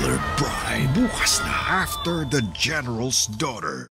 Bride. After the General's Daughter.